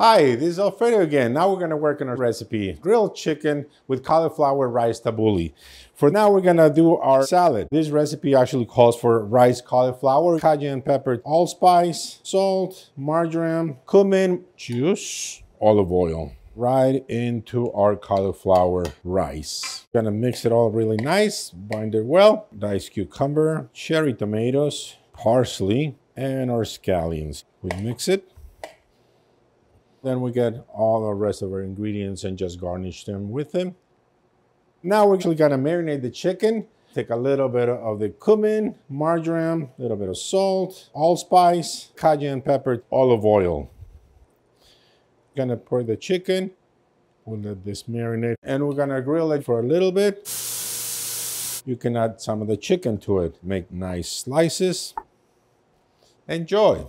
Hi, this is Alfredo again. Now we're gonna work on a recipe, grilled chicken with cauliflower rice tabbouleh. For now, we're gonna do our salad. This recipe actually calls for rice cauliflower, cayenne pepper, allspice, salt, marjoram, cumin, juice, olive oil right into our cauliflower rice. Gonna mix it all really nice, bind it well. Diced cucumber, cherry tomatoes, parsley, and our scallions. We mix it then we get all the rest of our ingredients and just garnish them with them. Now we're actually gonna marinate the chicken. Take a little bit of the cumin, marjoram, a little bit of salt, allspice, cayenne pepper, olive oil. Gonna pour the chicken. We'll let this marinate and we're gonna grill it for a little bit. You can add some of the chicken to it. Make nice slices. Enjoy.